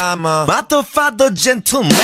ama Ma t'ho fatto gentleman.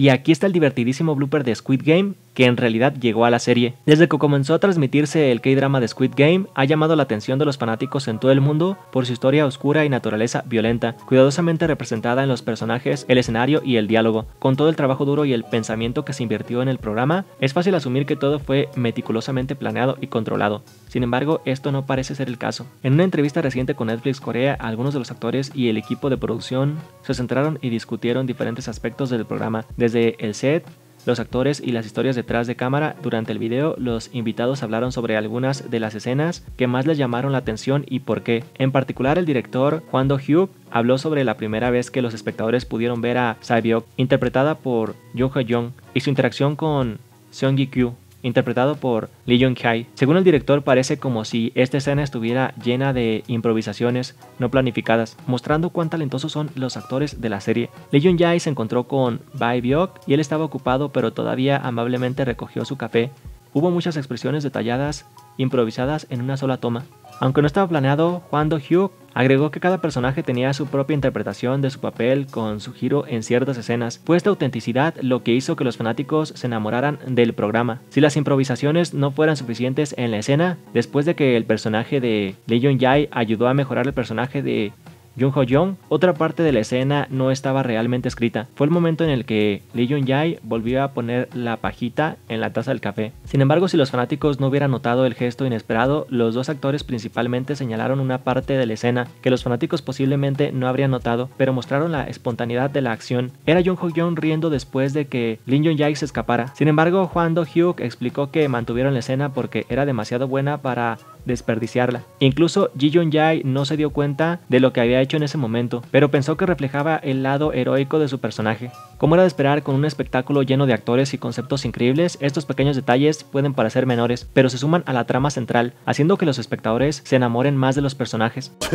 Y aquí está el divertidísimo blooper de Squid Game, que en realidad llegó a la serie. Desde que comenzó a transmitirse el K-drama de Squid Game, ha llamado la atención de los fanáticos en todo el mundo por su historia oscura y naturaleza violenta, cuidadosamente representada en los personajes, el escenario y el diálogo. Con todo el trabajo duro y el pensamiento que se invirtió en el programa, es fácil asumir que todo fue meticulosamente planeado y controlado. Sin embargo, esto no parece ser el caso. En una entrevista reciente con Netflix Corea, algunos de los actores y el equipo de producción se centraron y discutieron diferentes aspectos del programa, desde el set, los actores y las historias detrás de cámara. Durante el video, los invitados hablaron sobre algunas de las escenas que más les llamaron la atención y por qué. En particular, el director Juan Do-hyuk habló sobre la primera vez que los espectadores pudieron ver a Sae-byuk, interpretada por Jung Ho-young, y su interacción con Seong Gi-kyu, interpretado por Lee Jung-hae. Según el director, parece como si esta escena estuviera llena de improvisaciones no planificadas, mostrando cuán talentosos son los actores de la serie. Lee Jung-hae se encontró con Bae Byuk y él estaba ocupado, pero todavía amablemente recogió su café. Hubo muchas expresiones detalladas, improvisadas en una sola toma. Aunque no estaba planeado, Juan Do-hyuk agregó que cada personaje tenía su propia interpretación de su papel con su giro en ciertas escenas. Fue esta autenticidad lo que hizo que los fanáticos se enamoraran del programa. Si las improvisaciones no fueran suficientes en la escena, después de que el personaje de Lee Jung-jae ayudó a mejorar el personaje de Jung Ho Young, otra parte de la escena no estaba realmente escrita. Fue el momento en el que Lee Jung Jae volvió a poner la pajita en la taza del café. Sin embargo, si los fanáticos no hubieran notado el gesto inesperado, los dos actores principalmente señalaron una parte de la escena que los fanáticos posiblemente no habrían notado, pero mostraron la espontaneidad de la acción. Era Jung Ho Young riendo después de que Lee Jung Jae se escapara. Sin embargo, Juan Do Hyuk explicó que mantuvieron la escena porque era demasiado buena para desperdiciarla. Incluso Ji Jun Jae no se dio cuenta de lo que había hecho en ese momento, pero pensó que reflejaba el lado heroico de su personaje. Como era de esperar con un espectáculo lleno de actores y conceptos increíbles, estos pequeños detalles pueden parecer menores, pero se suman a la trama central, haciendo que los espectadores se enamoren más de los personajes.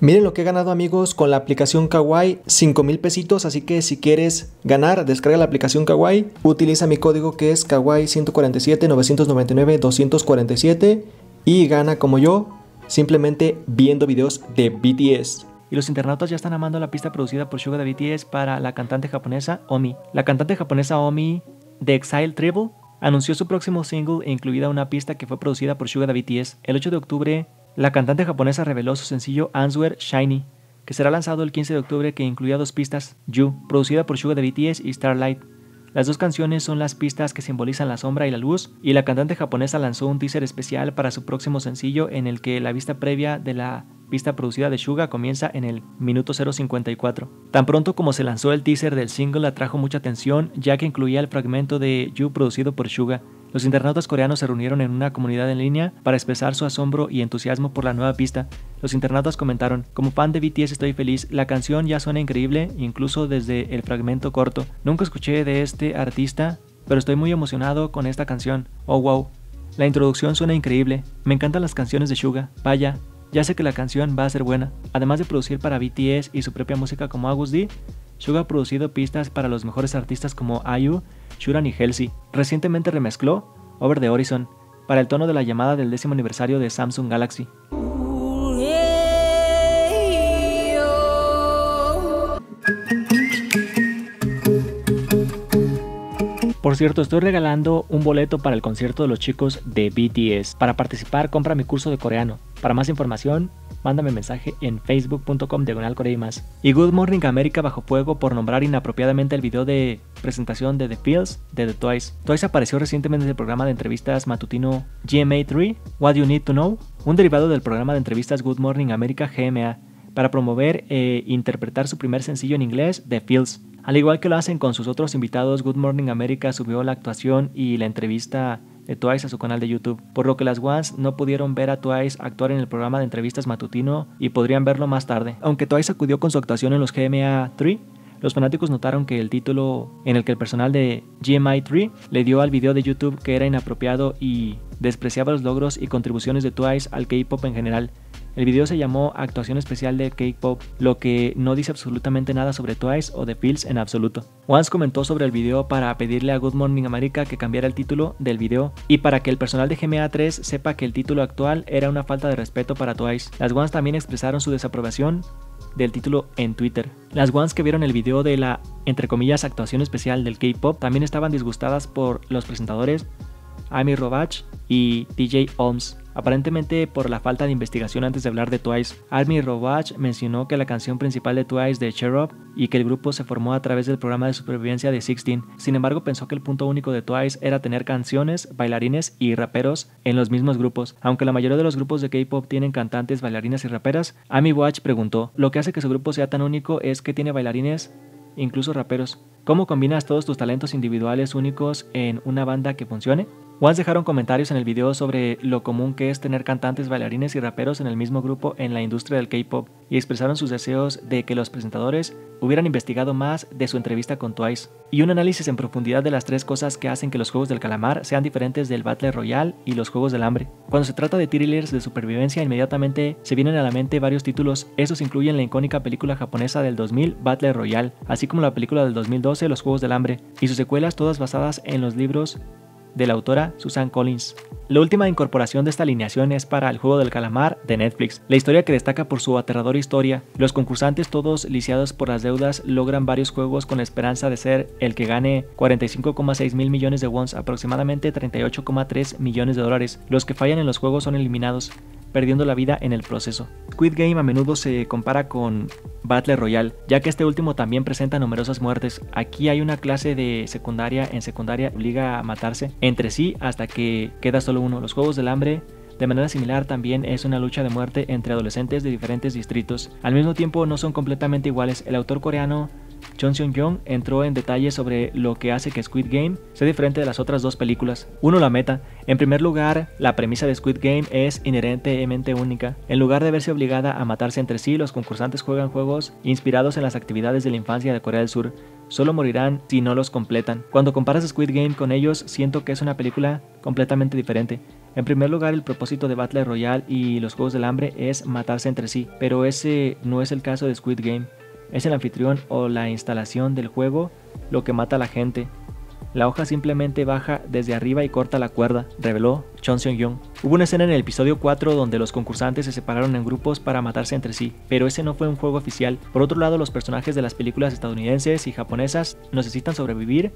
Miren lo que he ganado amigos con la aplicación Kawaii, 5 mil pesitos, así que si quieres ganar, descarga la aplicación Kawaii, utiliza mi código que es Kawaii 140 147 999 247 y gana como yo, simplemente viendo videos de BTS. Y los internautas ya están amando la pista producida por Suga de BTS para la cantante japonesa Omi. La cantante japonesa Omi de Exile Triple anunció su próximo single incluida una pista que fue producida por Suga de BTS. El 8 de octubre, la cantante japonesa reveló su sencillo Answer Shiny, que será lanzado el 15 de octubre que incluía dos pistas, You, producida por Suga de BTS y Starlight. Las dos canciones son las pistas que simbolizan la sombra y la luz, y la cantante japonesa lanzó un teaser especial para su próximo sencillo en el que la vista previa de la pista producida de Suga comienza en el minuto 054. Tan pronto como se lanzó el teaser del single atrajo mucha atención ya que incluía el fragmento de You producido por Suga. Los internautas coreanos se reunieron en una comunidad en línea para expresar su asombro y entusiasmo por la nueva pista. Los internautas comentaron, como fan de BTS estoy feliz, la canción ya suena increíble, incluso desde el fragmento corto. Nunca escuché de este artista, pero estoy muy emocionado con esta canción. Oh wow. La introducción suena increíble. Me encantan las canciones de Suga. Vaya, ya sé que la canción va a ser buena. Además de producir para BTS y su propia música como August D, Suga ha producido pistas para los mejores artistas como IU, Shuran y Halsey. Recientemente remezcló Over the Horizon para el tono de la llamada del décimo aniversario de Samsung Galaxy. Por cierto, estoy regalando un boleto para el concierto de los chicos de BTS. Para participar, compra mi curso de coreano. Para más información, mándame mensaje en facebook.com diagonal y. Y Good Morning America bajo fuego por nombrar inapropiadamente el video de presentación de The Fields de The Twice. Twice apareció recientemente en el programa de entrevistas matutino GMA3, What You Need to Know, un derivado del programa de entrevistas Good Morning America GMA, para promover e interpretar su primer sencillo en inglés, The Fields. Al igual que lo hacen con sus otros invitados, Good Morning America subió la actuación y la entrevista de Twice a su canal de YouTube, por lo que las Ones no pudieron ver a Twice actuar en el programa de entrevistas matutino y podrían verlo más tarde. Aunque Twice acudió con su actuación en los GMA 3, los fanáticos notaron que el título en el que el personal de GMI 3 le dio al video de YouTube que era inapropiado y despreciaba los logros y contribuciones de Twice al K-pop en general. El video se llamó Actuación Especial de K-Pop, lo que no dice absolutamente nada sobre Twice o The Pills en absoluto. Once comentó sobre el video para pedirle a Good Morning America que cambiara el título del video y para que el personal de GMA 3 sepa que el título actual era una falta de respeto para Twice. Las Ones también expresaron su desaprobación del título en Twitter. Las ones que vieron el video de la, entre comillas, actuación especial del K-pop también estaban disgustadas por los presentadores Amy Robach y DJ Holmes. Aparentemente por la falta de investigación antes de hablar de Twice, Army Robach mencionó que la canción principal de Twice de Cherub y que el grupo se formó a través del programa de supervivencia de Sixteen. Sin embargo, pensó que el punto único de Twice era tener canciones, bailarines y raperos en los mismos grupos. Aunque la mayoría de los grupos de K-pop tienen cantantes, bailarinas y raperas, Amy Watch preguntó: "Lo que hace que su grupo sea tan único es que tiene bailarines, incluso raperos. ¿Cómo combinas todos tus talentos individuales únicos en una banda que funcione?" Once dejaron comentarios en el video sobre lo común que es tener cantantes, bailarines y raperos en el mismo grupo en la industria del K-pop y expresaron sus deseos de que los presentadores hubieran investigado más de su entrevista con Twice y un análisis en profundidad de las tres cosas que hacen que los juegos del calamar sean diferentes del Battle Royale y los juegos del hambre. Cuando se trata de thrillers de supervivencia, inmediatamente se vienen a la mente varios títulos. Estos incluyen la icónica película japonesa del 2000 Battle Royale, así como la película del 2012 Los Juegos del Hambre, y sus secuelas todas basadas en los libros de la autora Susan Collins. La última incorporación de esta alineación es para El juego del calamar de Netflix, la historia que destaca por su aterradora historia. Los concursantes, todos lisiados por las deudas, logran varios juegos con la esperanza de ser el que gane 45,6 mil millones de wons, aproximadamente 38,3 millones de dólares. Los que fallan en los juegos son eliminados perdiendo la vida en el proceso. Squid Game a menudo se compara con Battle Royale, ya que este último también presenta numerosas muertes. Aquí hay una clase de secundaria en secundaria obliga a matarse entre sí hasta que queda solo uno. Los Juegos del Hambre de manera similar también es una lucha de muerte entre adolescentes de diferentes distritos. Al mismo tiempo no son completamente iguales. El autor coreano Chon Seon-jong entró en detalle sobre lo que hace que Squid Game sea diferente de las otras dos películas. Uno, la meta. En primer lugar, la premisa de Squid Game es inherentemente única. En lugar de verse obligada a matarse entre sí, los concursantes juegan juegos inspirados en las actividades de la infancia de Corea del Sur. Solo morirán si no los completan. Cuando comparas Squid Game con ellos, siento que es una película completamente diferente. En primer lugar, el propósito de Battle Royale y los Juegos del Hambre es matarse entre sí, pero ese no es el caso de Squid Game. Es el anfitrión o la instalación del juego lo que mata a la gente. La hoja simplemente baja desde arriba y corta la cuerda, reveló Chon Seong-young. Hubo una escena en el episodio 4 donde los concursantes se separaron en grupos para matarse entre sí, pero ese no fue un juego oficial. Por otro lado, los personajes de las películas estadounidenses y japonesas necesitan sobrevivir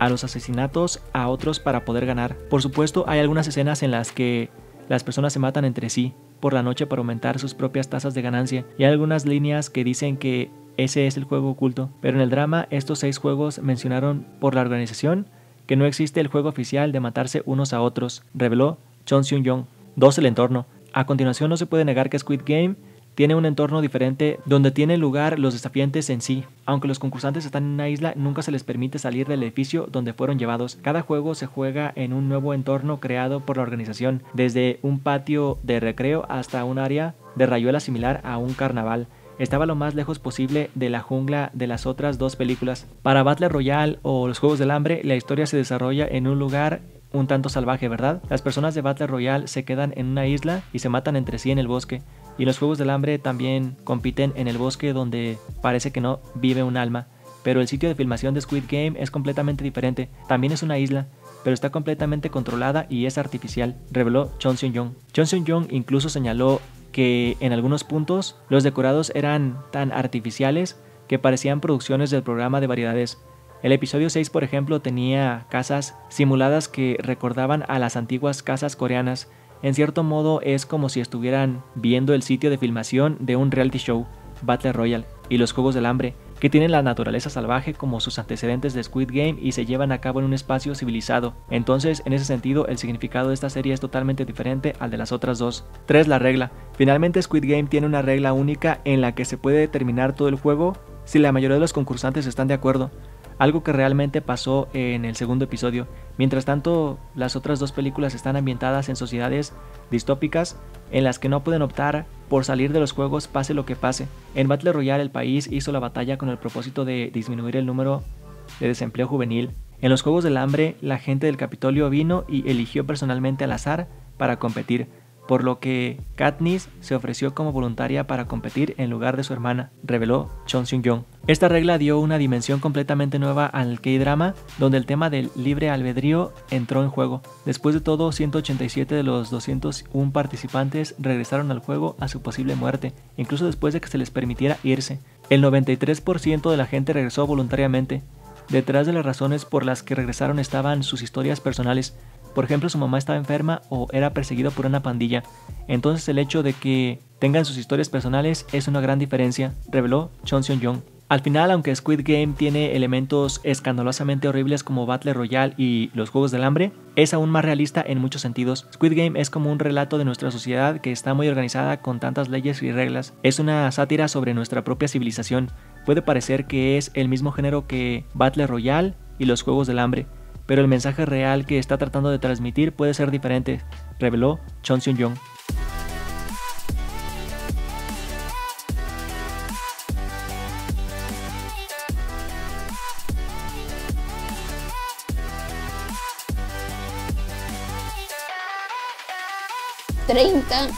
a los asesinatos a otros para poder ganar. Por supuesto, hay algunas escenas en las que las personas se matan entre sí por la noche para aumentar sus propias tasas de ganancia y hay algunas líneas que dicen que ese es el juego oculto. Pero en el drama, estos seis juegos mencionaron por la organización que no existe el juego oficial de matarse unos a otros, reveló Chon Seung-yong. 2. El entorno. A continuación, no se puede negar que Squid Game tiene un entorno diferente donde tienen lugar los desafiantes en sí. Aunque los concursantes están en una isla, nunca se les permite salir del edificio donde fueron llevados. Cada juego se juega en un nuevo entorno creado por la organización, desde un patio de recreo hasta un área de rayuela similar a un carnaval estaba lo más lejos posible de la jungla de las otras dos películas. Para Battle Royale o los Juegos del Hambre, la historia se desarrolla en un lugar un tanto salvaje, ¿verdad? Las personas de Battle Royale se quedan en una isla y se matan entre sí en el bosque. Y los Juegos del Hambre también compiten en el bosque donde parece que no vive un alma. Pero el sitio de filmación de Squid Game es completamente diferente. También es una isla, pero está completamente controlada y es artificial, reveló Chon Seung-jong. Chon Seung-jong incluso señaló que en algunos puntos los decorados eran tan artificiales que parecían producciones del programa de variedades. El episodio 6, por ejemplo, tenía casas simuladas que recordaban a las antiguas casas coreanas. En cierto modo es como si estuvieran viendo el sitio de filmación de un reality show, Battle Royale, y los Juegos del Hambre, que tienen la naturaleza salvaje como sus antecedentes de Squid Game y se llevan a cabo en un espacio civilizado. Entonces, en ese sentido, el significado de esta serie es totalmente diferente al de las otras dos. 3. La regla. Finalmente, Squid Game tiene una regla única en la que se puede determinar todo el juego si la mayoría de los concursantes están de acuerdo algo que realmente pasó en el segundo episodio. Mientras tanto, las otras dos películas están ambientadas en sociedades distópicas en las que no pueden optar por salir de los juegos pase lo que pase. En Battle Royale el país hizo la batalla con el propósito de disminuir el número de desempleo juvenil. En los Juegos del Hambre, la gente del Capitolio vino y eligió personalmente al azar para competir. Por lo que Katniss se ofreció como voluntaria para competir en lugar de su hermana, reveló Chon Seung-young. Esta regla dio una dimensión completamente nueva al K-drama, donde el tema del libre albedrío entró en juego. Después de todo, 187 de los 201 participantes regresaron al juego a su posible muerte, incluso después de que se les permitiera irse. El 93% de la gente regresó voluntariamente. Detrás de las razones por las que regresaron estaban sus historias personales, por ejemplo, su mamá estaba enferma o era perseguido por una pandilla. Entonces el hecho de que tengan sus historias personales es una gran diferencia, reveló Chon Seon-jong. Al final, aunque Squid Game tiene elementos escandalosamente horribles como Battle Royale y los Juegos del Hambre, es aún más realista en muchos sentidos. Squid Game es como un relato de nuestra sociedad que está muy organizada con tantas leyes y reglas. Es una sátira sobre nuestra propia civilización. Puede parecer que es el mismo género que Battle Royale y los Juegos del Hambre, pero el mensaje real que está tratando de transmitir puede ser diferente, reveló Chon Seung-jong. Treinta.